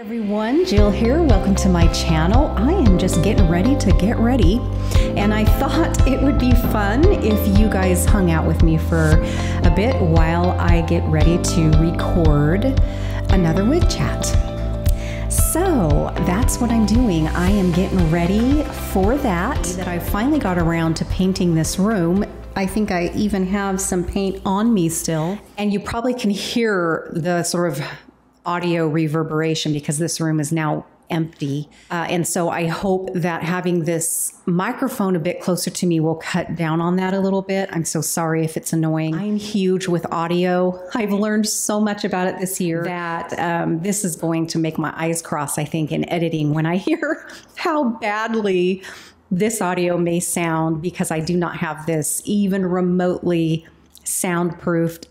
everyone, Jill here. Welcome to my channel. I am just getting ready to get ready, and I thought it would be fun if you guys hung out with me for a bit while I get ready to record another wig chat. So that's what I'm doing. I am getting ready for that. That I finally got around to painting this room. I think I even have some paint on me still. And you probably can hear the sort of audio reverberation because this room is now empty. Uh, and so I hope that having this microphone a bit closer to me will cut down on that a little bit. I'm so sorry if it's annoying. I'm huge with audio. I've learned so much about it this year that um, this is going to make my eyes cross, I think, in editing when I hear how badly this audio may sound because I do not have this even remotely soundproofed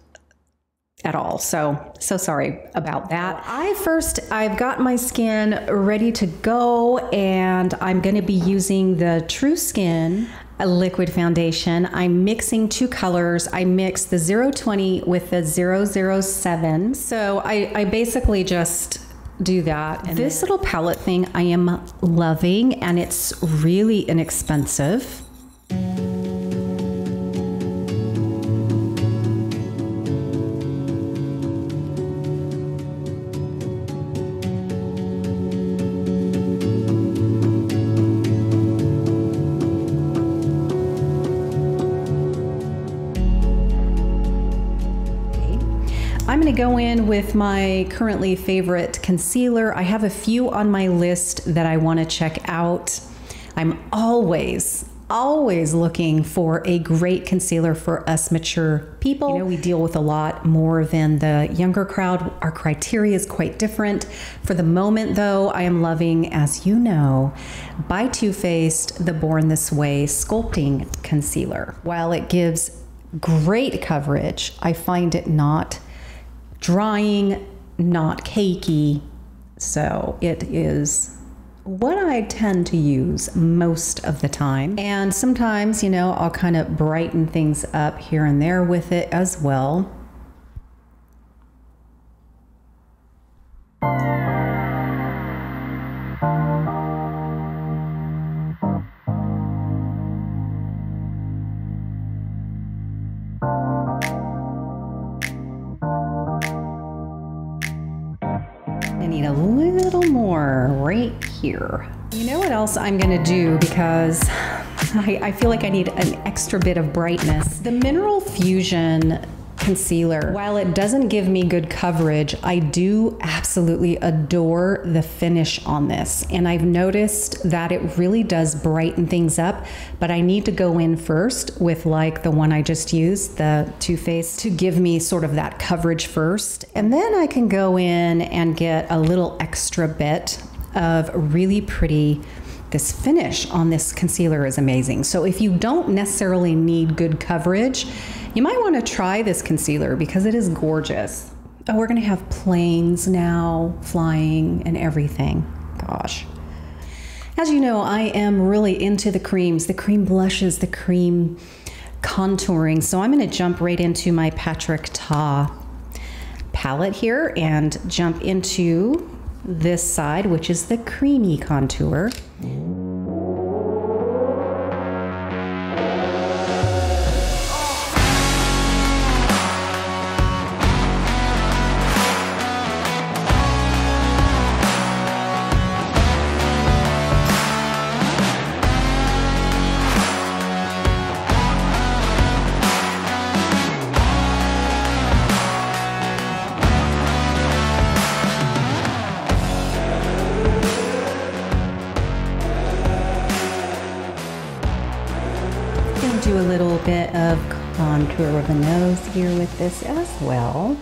at all. So, so sorry about that. I first, I've got my skin ready to go and I'm going to be using the True Skin a liquid foundation. I'm mixing two colors. I mix the 020 with the 007. So I, I basically just do that. And this little palette thing I am loving and it's really inexpensive. Go in with my currently favorite concealer. I have a few on my list that I want to check out. I'm always, always looking for a great concealer for us mature people. You know, we deal with a lot more than the younger crowd. Our criteria is quite different. For the moment, though, I am loving, as you know, by Too Faced the Born This Way Sculpting Concealer. While it gives great coverage, I find it not drying, not cakey. So it is what I tend to use most of the time. And sometimes, you know, I'll kind of brighten things up here and there with it as well. Else I'm gonna do because I, I, feel like I need an extra bit of brightness. The Mineral Fusion concealer, while it doesn't give me good coverage, I do absolutely adore the finish on this. And I've noticed that it really does brighten things up, but I need to go in first with like the one I just used, the Too Faced, to give me sort of that coverage first. And then I can go in and get a little extra bit of really pretty this finish on this concealer is amazing. So if you don't necessarily need good coverage, you might want to try this concealer because it is gorgeous. Oh, we're going to have planes now flying and everything. Gosh. As you know, I am really into the creams, the cream blushes, the cream contouring. So I'm going to jump right into my Patrick Ta palette here and jump into this side, which is the creamy contour. Here with this as well.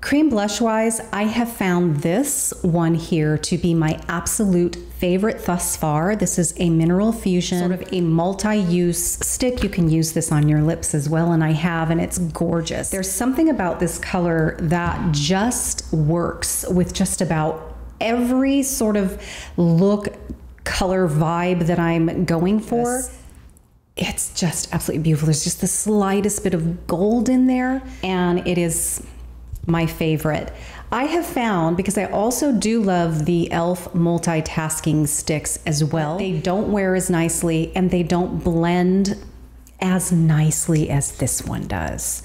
Cream blush wise, I have found this one here to be my absolute favorite thus far. This is a Mineral Fusion, sort of a multi-use stick. You can use this on your lips as well, and I have, and it's gorgeous. There's something about this color that just works with just about every sort of look, color vibe that I'm going for. Yes. it's just absolutely beautiful. There's just the slightest bit of gold in there, and it is my favorite. I have found because I also do love the e.l.f. multitasking sticks as well. They don't wear as nicely and they don't blend as nicely as this one does.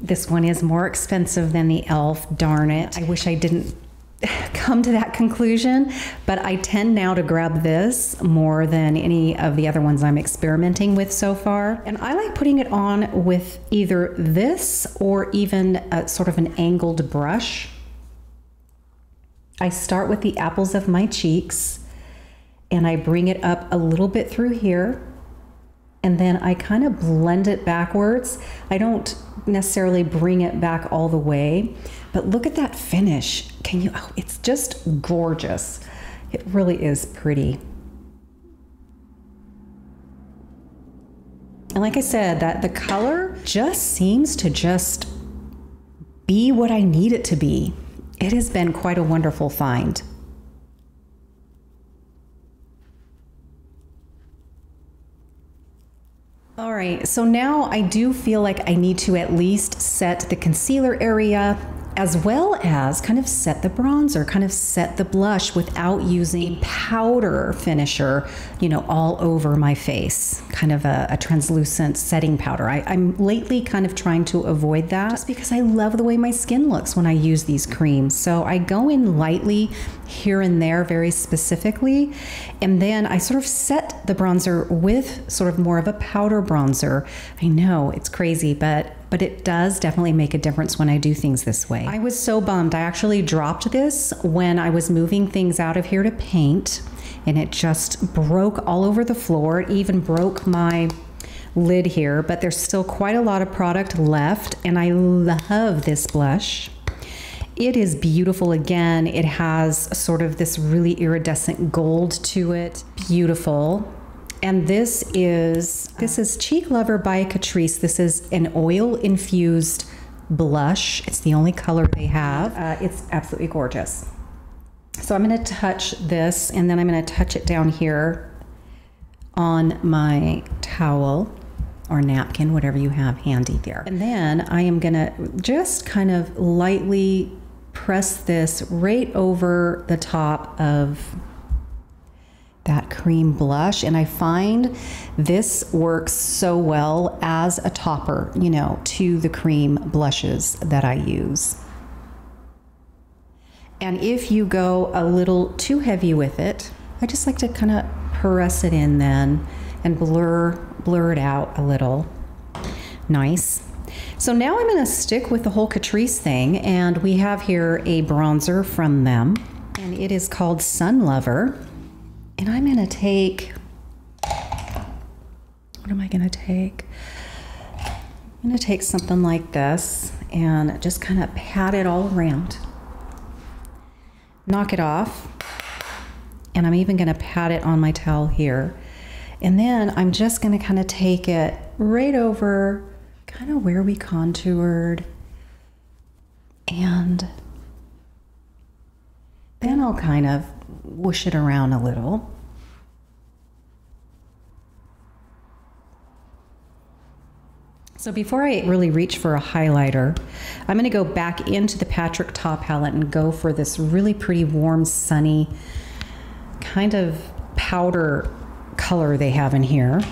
This one is more expensive than the e.l.f. Darn it. I wish I didn't come to that conclusion, but I tend now to grab this more than any of the other ones I'm experimenting with so far. And I like putting it on with either this or even a, sort of an angled brush. I start with the apples of my cheeks and I bring it up a little bit through here and then I kind of blend it backwards. I don't necessarily bring it back all the way, but look at that finish. Can you, oh, it's just gorgeous. It really is pretty. And like I said, that the color just seems to just be what I need it to be. It has been quite a wonderful find. All right, so now I do feel like I need to at least set the concealer area as well as kind of set the bronzer, kind of set the blush without using powder finisher, you know, all over my face, kind of a, a translucent setting powder. I, am lately kind of trying to avoid that just because I love the way my skin looks when I use these creams. So I go in lightly here and there very specifically, and then I sort of set the bronzer with sort of more of a powder bronzer. I know it's crazy, but but it does definitely make a difference when I do things this way. I was so bummed. I actually dropped this when I was moving things out of here to paint, and it just broke all over the floor. It even broke my lid here, but there's still quite a lot of product left, and I love this blush. It is beautiful again. It has sort of this really iridescent gold to it. Beautiful. And this is this is Cheek Lover by Catrice. This is an oil infused blush. It's the only color they have. Uh, it's absolutely gorgeous. So I'm going to touch this and then I'm going to touch it down here on my towel or napkin, whatever you have handy there. And then I am going to just kind of lightly press this right over the top of that cream blush and I find this works so well as a topper, you know, to the cream blushes that I use. And if you go a little too heavy with it, I just like to kind of press it in then and blur blur it out a little. Nice. So now I'm going to stick with the whole Catrice thing and we have here a bronzer from them and it is called Sun Lover. And I'm going to take, what am I going to take? I'm going to take something like this and just kind of pat it all around. Knock it off. And I'm even going to pat it on my towel here. And then I'm just going to kind of take it right over kind of where we contoured. And then I'll kind of whoosh it around a little. So before I really reach for a highlighter, I'm going to go back into the Patrick Ta palette and go for this really pretty warm, sunny kind of powder color they have in here.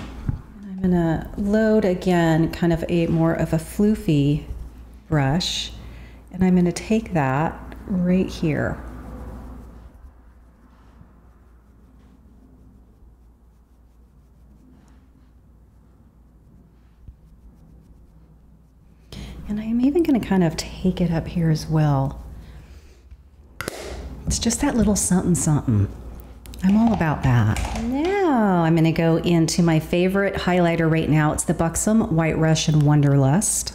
I'm going to load again kind of a more of a floofy brush and I'm going to take that right here. And I'm even going to kind of take it up here as well. It's just that little something something. I'm all about that. I'm going to go into my favorite highlighter right now. It's the Buxom White Russian Wanderlust.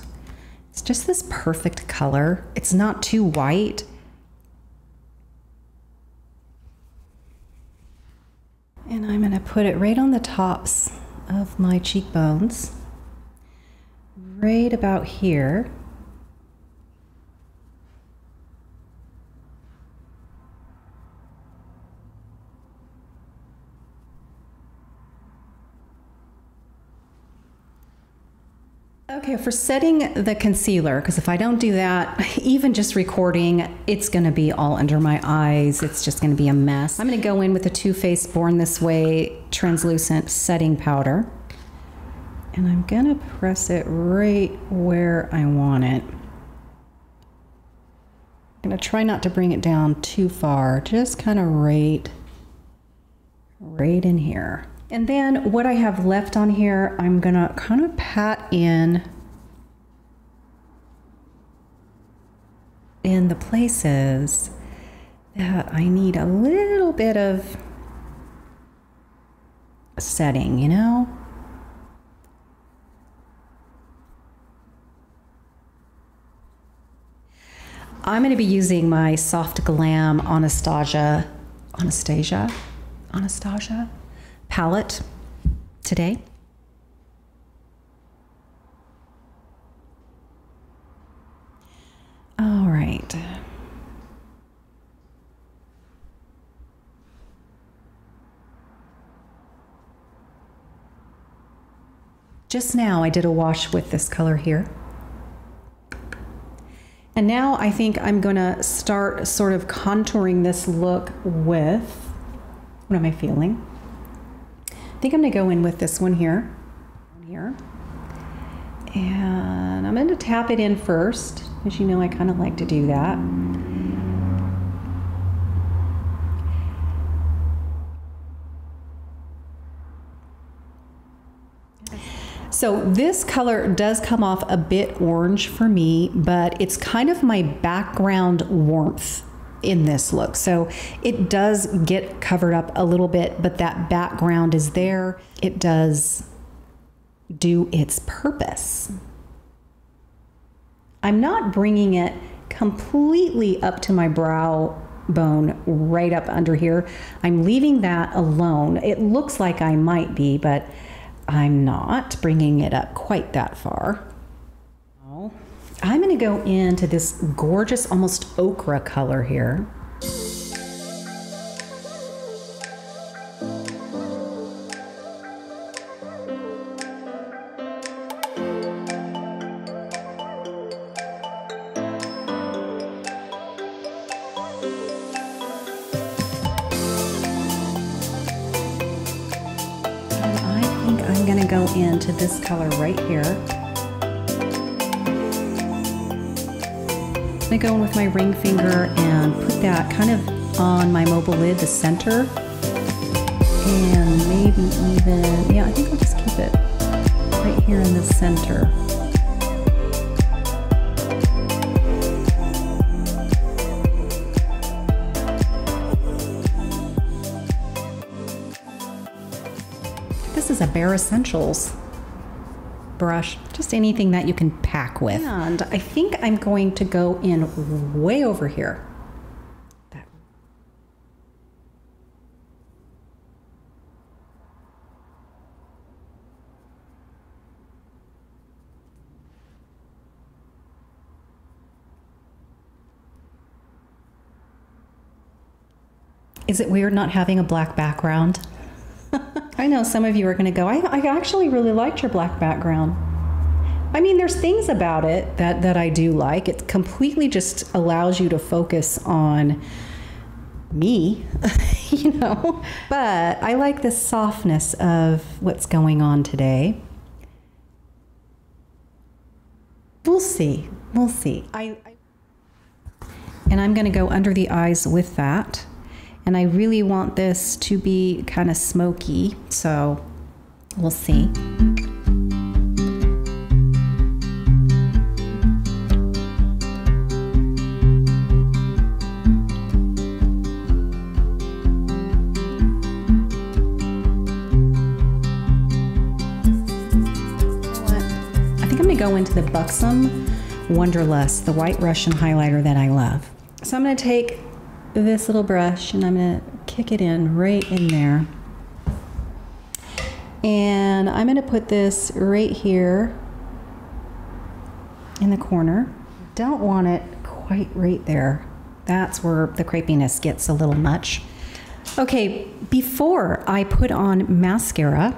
It's just this perfect color. It's not too white. And I'm going to put it right on the tops of my cheekbones right about here. Okay, for setting the concealer, because if I don't do that, even just recording, it's going to be all under my eyes. It's just going to be a mess. I'm going to go in with the Too Faced Born This Way translucent setting powder. And I'm going to press it right where I want it. I'm going to try not to bring it down too far, just kind of right, right in here. And then what I have left on here, I'm gonna kind of pat in in the places that I need a little bit of setting, you know? I'm going to be using my Soft Glam Anastasia, Anastasia, Anastasia palette today. All right. Just now I did a wash with this color here. And now I think I'm going to start sort of contouring this look with, what am I feeling? I think I'm to go in with this one here. Here. And I'm going to tap it in first. As you know, I kind of like to do that. So this color does come off a bit orange for me, but it's kind of my background warmth in this look. So it does get covered up a little bit, but that background is there. It does do its purpose. I'm not bringing it completely up to my brow bone right up under here. I'm leaving that alone. It looks like I might be, but I'm not bringing it up quite that far. I'm going to go into this gorgeous, almost ochre color here. Color right here. I'm gonna go in with my ring finger and put that kind of on my mobile lid, the center. And maybe even, yeah, I think I'll just keep it right here in the center. This is a Bare Essentials brush, just anything that you can pack with. And I think I'm going to go in way over here. Is it weird not having a black background? I know some of you are going to go, I, I actually really liked your black background. I mean, there's things about it that, that I do like. It completely just allows you to focus on me, you know. But I like the softness of what's going on today. We'll see. We'll see. I, I and I'm going to go under the eyes with that. And I really want this to be kind of smoky, so we'll see. I think I'm gonna go into the Buxom Wanderlust, the white Russian highlighter that I love. So I'm gonna take this little brush and I'm going to kick it in right in there. And I'm going to put this right here in the corner. Don't want it quite right there. That's where the crepiness gets a little much. Okay, before I put on mascara,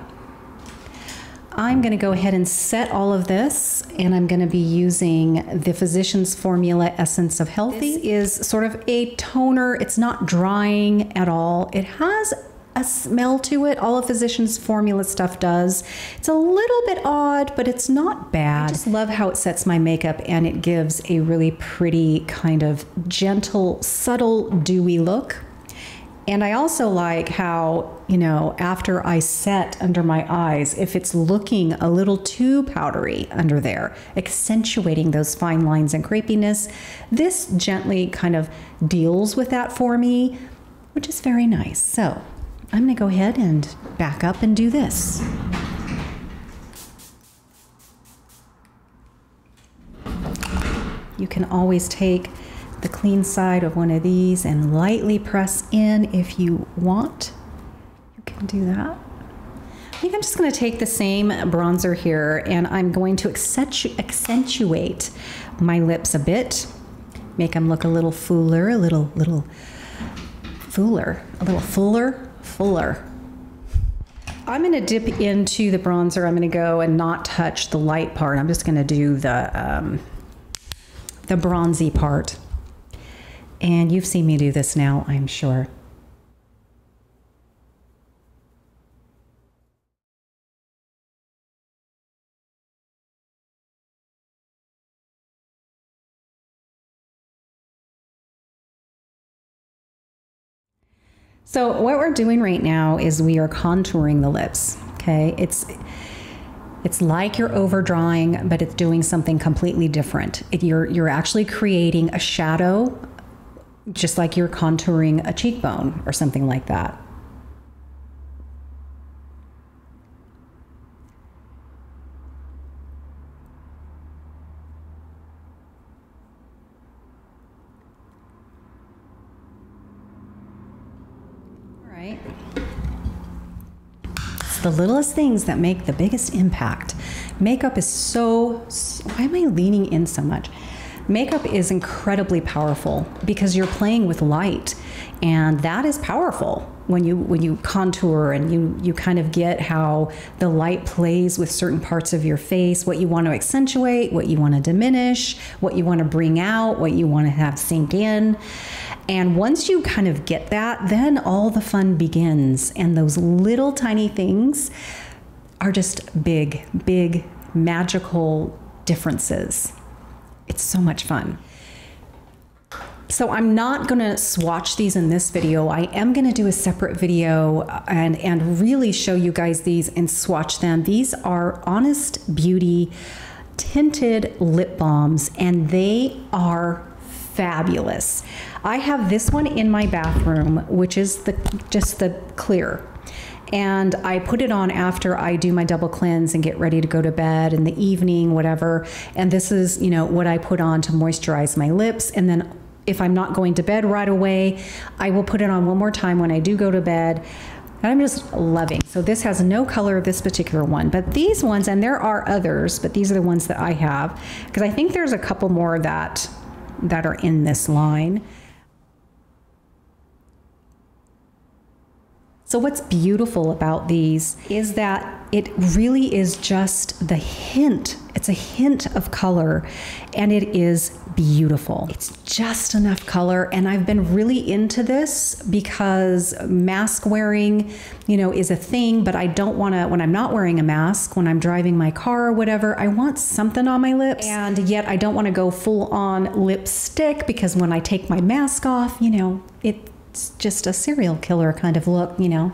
I'm going to go ahead and set all of this, and I'm going to be using the Physicians Formula Essence of Healthy. This is sort of a toner. It's not drying at all. It has a smell to it. All of Physicians Formula stuff does. It's a little bit odd, but it's not bad. I just love how it sets my makeup and it gives a really pretty kind of gentle, subtle, dewy look. And I also like how, you know, after I set under my eyes, if it's looking a little too powdery under there, accentuating those fine lines and crepiness, this gently kind of deals with that for me, which is very nice. So I'm going to go ahead and back up and do this. You can always take the clean side of one of these and lightly press in if you want. You can do that. I think I'm just going to take the same bronzer here and I'm going to accentu accentuate my lips a bit, make them look a little fuller, a little, little fuller, a little fuller, fuller. I'm going to dip into the bronzer. I'm going to go and not touch the light part. I'm just going to do the um, the bronzy part. And you've seen me do this now, I'm sure. So what we're doing right now is we are contouring the lips. Okay, it's it's like you're overdrawing, but it's doing something completely different. You're you're actually creating a shadow just like you're contouring a cheekbone or something like that. All right. The littlest things that make the biggest impact. Makeup is so, so why am I leaning in so much? Makeup is incredibly powerful because you're playing with light and that is powerful when you when you contour and you you kind of get how the light plays with certain parts of your face what you want to accentuate what you want to diminish what you want to bring out what you want to have sink in. And once you kind of get that then all the fun begins and those little tiny things are just big big magical differences it's so much fun. So I'm not going to swatch these in this video. I am going to do a separate video uh, and, and really show you guys these and swatch them. These are Honest Beauty tinted lip balms and they are fabulous. I have this one in my bathroom, which is the just the clear and I put it on after I do my double cleanse and get ready to go to bed in the evening, whatever. And this is, you know, what I put on to moisturize my lips. And then if I'm not going to bed right away, I will put it on one more time when I do go to bed. And I'm just loving. So this has no color, this particular one, but these ones, and there are others, but these are the ones that I have because I think there's a couple more that that are in this line. So, what's beautiful about these is that it really is just the hint. It's a hint of color and it is beautiful. It's just enough color. And I've been really into this because mask wearing, you know, is a thing, but I don't want to, when I'm not wearing a mask, when I'm driving my car or whatever, I want something on my lips. And yet I don't want to go full on lipstick because when I take my mask off, you know, it just a serial killer kind of look, you know.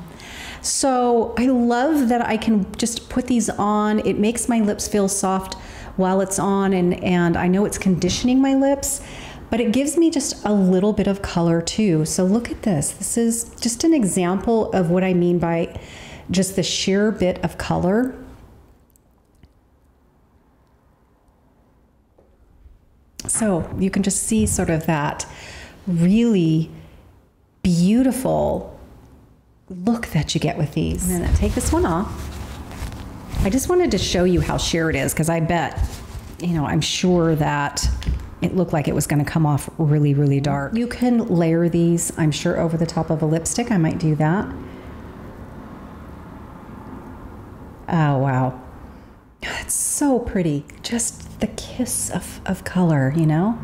So I love that I can just put these on. It makes my lips feel soft while it's on, and, and I know it's conditioning my lips, but it gives me just a little bit of color too. So look at this. This is just an example of what I mean by just the sheer bit of color. So you can just see sort of that really beautiful look that you get with these. And then take this one off. I just wanted to show you how sheer it is because I bet, you know, I'm sure that it looked like it was going to come off really, really dark. You can layer these, I'm sure, over the top of a lipstick. I might do that. Oh, wow. It's so pretty. Just the kiss of, of color, you know?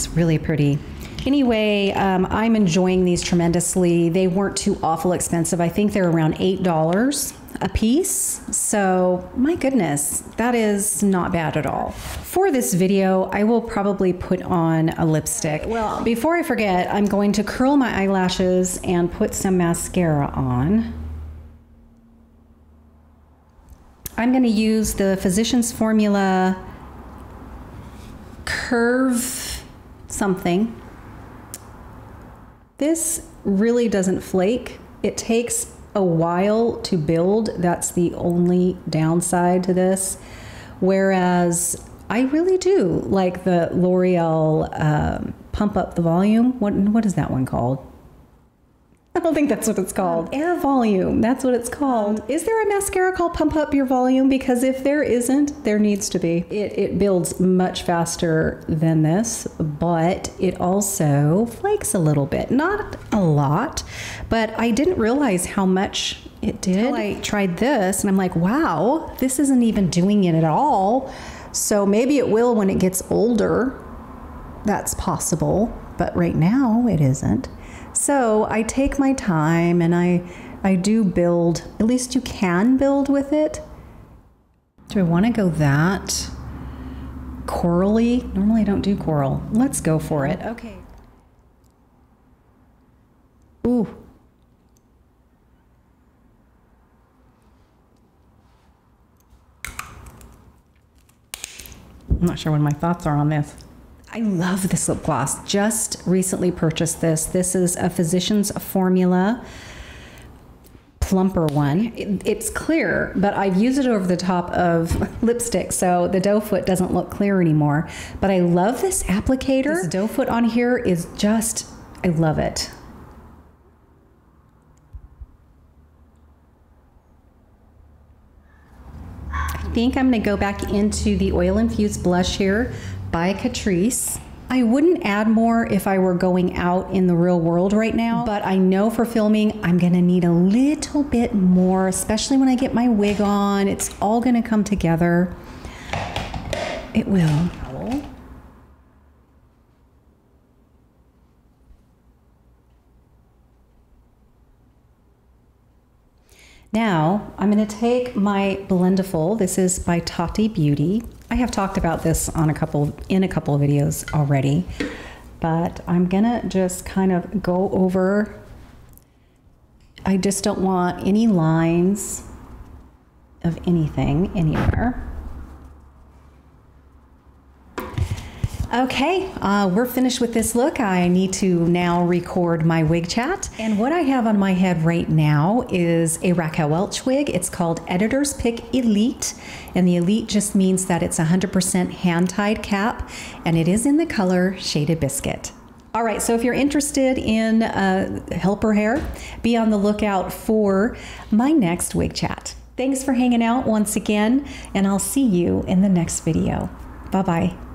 It's really pretty. Anyway, um, I'm enjoying these tremendously. They weren't too awful expensive. I think they're around $8 a piece. So, my goodness, that is not bad at all. For this video, I will probably put on a lipstick. Well, before I forget, I'm going to curl my eyelashes and put some mascara on. I'm going to use the Physicians Formula Curve something. This really doesn't flake. It takes a while to build. That's the only downside to this. Whereas I really do like the L'Oreal um, Pump Up the Volume. What, what is that one called? I don't think that's what it's called. Air volume. That's what it's called. Um, is there a mascara called Pump Up Your Volume? Because if there isn't, there needs to be. It, it builds much faster than this, but it also flakes a little bit. Not a lot, but I didn't realize how much it did. Until I tried this and I'm like, wow, this isn't even doing it at all. So maybe it will when it gets older. That's possible, but right now it isn't. So I take my time and I I do build, at least you can build with it. Do I want to go that corally? Normally I don't do coral. Let's go for it. Okay. Ooh. I'm not sure what my thoughts are on this. I love this lip gloss. Just recently purchased this. This is a Physicians Formula plumper one. it's clear, but I've used it over the top of lipstick, so the doe foot doesn't look clear anymore. But I love this applicator. This doe foot on here is just, I love it. I think I'm going to go back into the oil infused blush here by Catrice. I wouldn't add more if I were going out in the real world right now, but I know for filming I'm gonna need a little bit more, especially when I get my wig on. It's all gonna come together. It will. Now I'm to take my Blendiful. This is by Tati Beauty. I have talked about this on a couple in a couple of videos already, but I'm to just kind of go over. I just don't want any lines of anything anywhere. Okay, uh, we're finished with this look. I need to now record my wig chat. And what I have on my head right now is a Raquel Welch wig. It's called Editor's Pick Elite. And the Elite just means that it's 100% hand tied cap and it is in the color Shaded Biscuit. All right, so if you're interested in uh, helper hair, be on the lookout for my next wig chat. Thanks for hanging out once again, and I'll see you in the next video. Bye bye.